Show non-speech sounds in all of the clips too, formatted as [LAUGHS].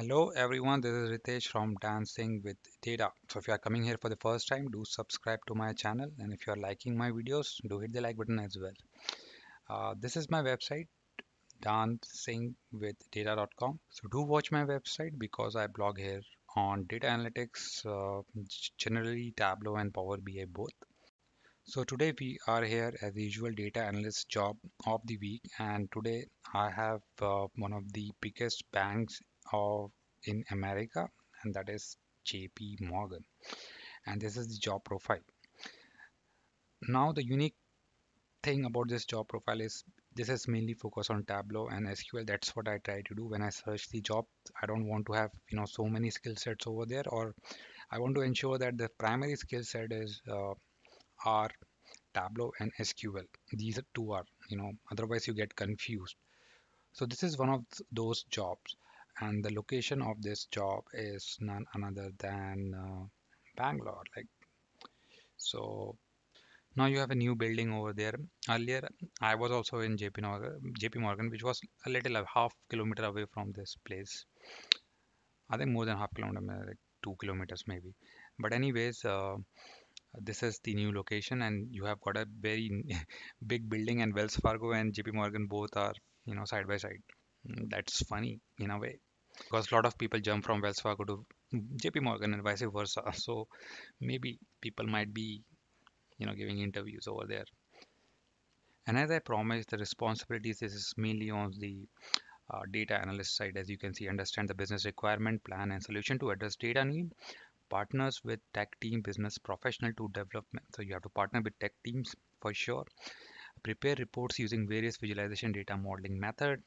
Hello everyone, this is Ritesh from Dancing with Data. So if you are coming here for the first time, do subscribe to my channel and if you are liking my videos, do hit the like button as well. Uh, this is my website dancesingwithdata.com. So do watch my website because I blog here on data analytics, uh, generally Tableau and Power BI both. So today we are here as usual data analyst job of the week and today I have uh, one of the biggest banks of in America and that is JP Morgan and this is the job profile. Now the unique thing about this job profile is this is mainly focused on Tableau and SQL. That's what I try to do when I search the job. I don't want to have you know so many skill sets over there or I want to ensure that the primary skill set is uh, are Tableau and SQL. These two are you know otherwise you get confused. So this is one of those jobs and the location of this job is none another than uh, Bangalore like so now you have a new building over there. Earlier I was also in JP Morgan, JP Morgan which was a little a half kilometer away from this place. I think more than half kilometer like two kilometers maybe. But anyways uh, this is the new location and you have got a very [LAUGHS] big building and Wells Fargo and JP Morgan both are you know side by side. Mm, that's funny in a way because a lot of people jump from Wells Fargo to JP Morgan and vice versa. [LAUGHS] So maybe people might be, you know, giving interviews over there. And as I promised, the responsibilities is mainly on the uh, data analyst side. As you can see, understand the business requirement, plan and solution to address data need. Partners with tech team, business professional to development. So you have to partner with tech teams for sure. Prepare reports using various visualization data modeling method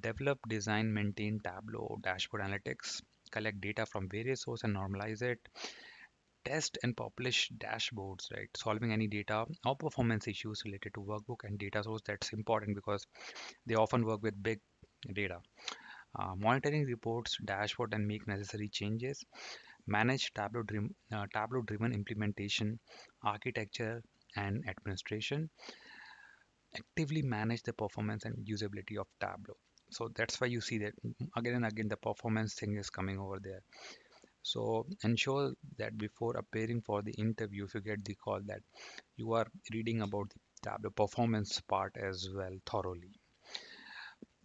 develop, design, maintain Tableau, dashboard analytics, collect data from various sources and normalize it, test and publish dashboards, right? Solving any data or performance issues related to workbook and data source. That's important because they often work with big data. Uh, monitoring reports, dashboard, and make necessary changes. Manage Tableau, dream, uh, Tableau driven implementation, architecture, and administration. Actively manage the performance and usability of Tableau so that's why you see that mm, mm, again and again the performance thing is coming over there. So ensure that before appearing for the interview if you get the call that you are reading about the tableau performance part as well thoroughly.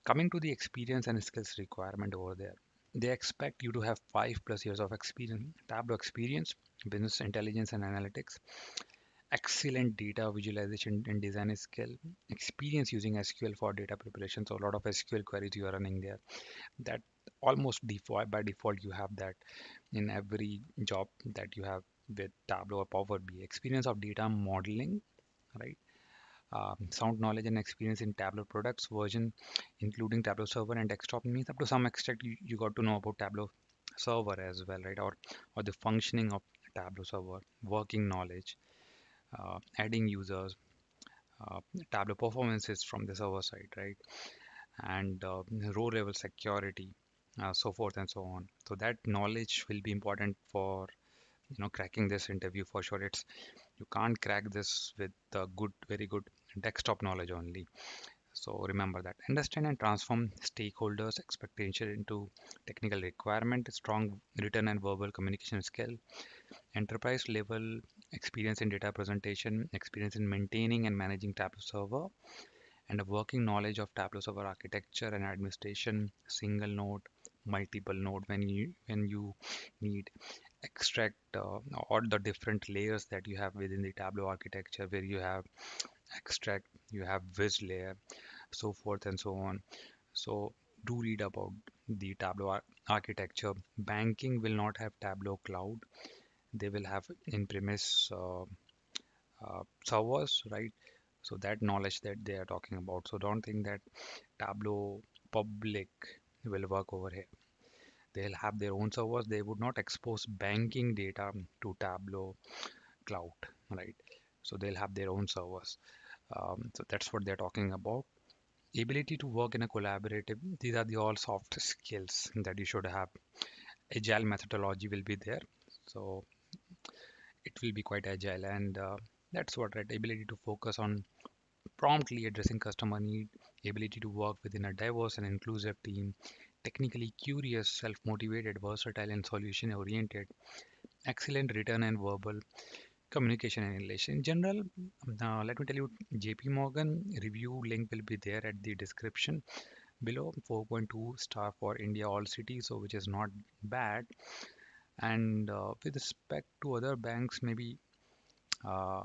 Coming to the experience and skills requirement over there they expect you to have five plus years of experience tableau experience business intelligence and analytics excellent data visualization and design skill, experience using SQL for data preparation. So a lot of SQL queries you are running there. That almost default by default you have that in every job that you have with Tableau or Power BI. Experience of data modeling, right? Um, sound knowledge and experience in Tableau products version, including Tableau server and desktop means up to some extent you, you got to know about Tableau server as well, right? Or or the functioning of Tableau server, working knowledge adding users, uh, Tableau performances from the server side, right? And uh, row level security, so forth and so on. So that knowledge will be important for you know cracking this interview for sure. It's you can't crack this with good, very good desktop knowledge only. So remember that. Understand and transform stakeholders' expectation into technical requirement, strong written and verbal communication skill, enterprise level experience in data presentation, experience in maintaining and managing Tableau server, and a working knowledge of Tableau server architecture and administration, single node, multiple node when you when you need extract uh, all the different layers that you have within the Tableau architecture where you have extract, you have viz layer, so forth and so on. So do read about the Tableau ar architecture. Banking will not have Tableau cloud they will have in-premise uh, uh, servers, right? So that knowledge that they are talking about. So don't think that Tableau public will work over here. They'll have their own servers. They would not expose banking data to Tableau cloud, right? So they'll have their own servers. Um, so that's what they're talking about. Ability to work in a collaborative. These are the all soft skills that you should have. Agile methodology will be there. So it will be quite agile and uh, that's what right ability to focus on promptly addressing customer need ability to work within a diverse and inclusive team technically curious, self-motivated, versatile, and solution-oriented, excellent written and verbal communication and English. In general, uh, let me tell you, JP Morgan review link will be there at the description below 4.2 star for India all cities so which is not bad and uh, with respect to other banks maybe uh,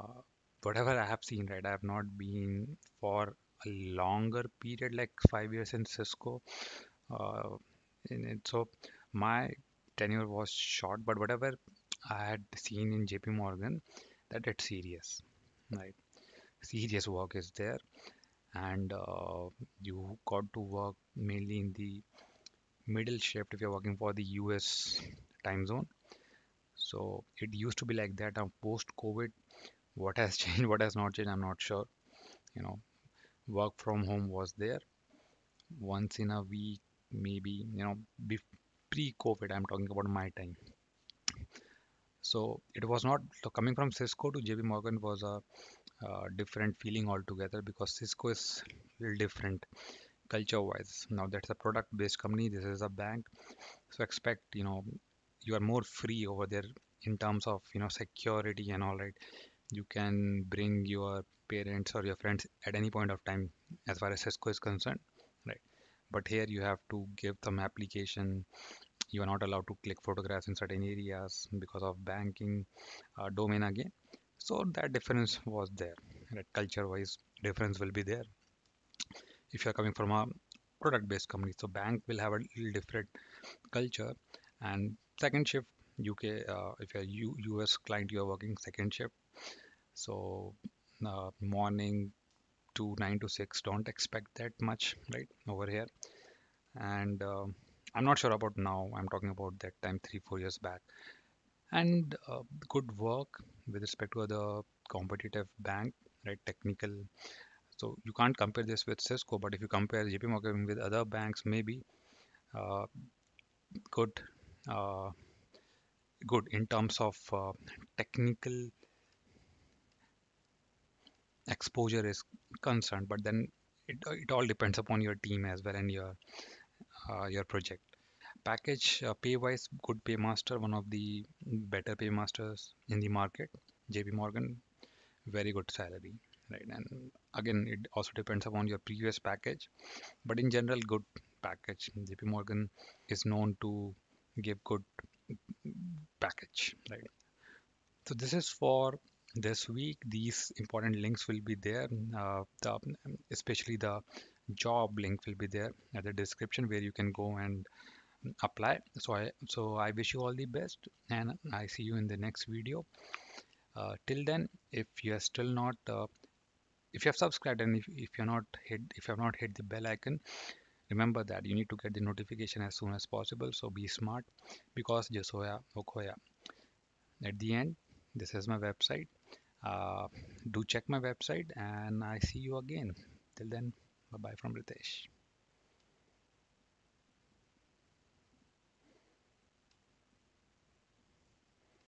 whatever I have seen right I have not been for a longer period like five years in Cisco uh, in it. So my tenure was short but whatever I had seen in JP Morgan that it's serious right? Serious work is there. And uh, you got to work mainly in the middle shift if you're working for the US time zone. So it used to be like that. Now post COVID, what has [LAUGHS] changed, what has not changed, I'm not sure. You know, work from home was there once in a week, maybe. You know, pre-COVID, I'm talking about my time. So it was not so coming from Cisco to JP Morgan was a uh, different feeling altogether because Cisco is little different culture wise. Now that's a product based company, this is a bank. So expect, you know, you are more free over there in terms of, you know, security and all right. You can bring your parents or your friends at any point of time as far as Cisco is concerned, right? But here you have to give them application. You are not allowed to click photographs in certain areas because of banking uh, domain again so that difference was there that culture wise difference will be there if you're coming from a product based company so bank will have a little different culture and second shift uk uh, if you're U us client you're working second shift. So uh, morning to 9 to 6 don't expect that much right over here. And uh, i'm not sure about now. I'm talking about that time three four years back. And uh, good work with respect to other competitive bank right technical. So you can't compare this with cisco but if you compare jp morgan with other banks maybe uh, good good in terms of uh, technical exposure is concerned but then it, it all depends upon your team as well and your uh, your project. Package uh, pay wise good paymaster one of the better paymasters in the market jp morgan very good salary right? And again it also depends upon your previous package but in general good package. Jp morgan is known to give good package right? So this is for this week. These important links will be there. Uh, the, especially the job link will be there at the description where you can go and apply. So i so i wish you all the best and i see you in the next video. Uh, till then if you are still not uh, if you have subscribed and if, if you're not hit if you have not hit the bell icon remember that you need to get the notification as soon as possible so be smart. Because Jasoya Okoya at the end this is my website. Uh, do check my website and I see you again. Till then bye bye from Ritesh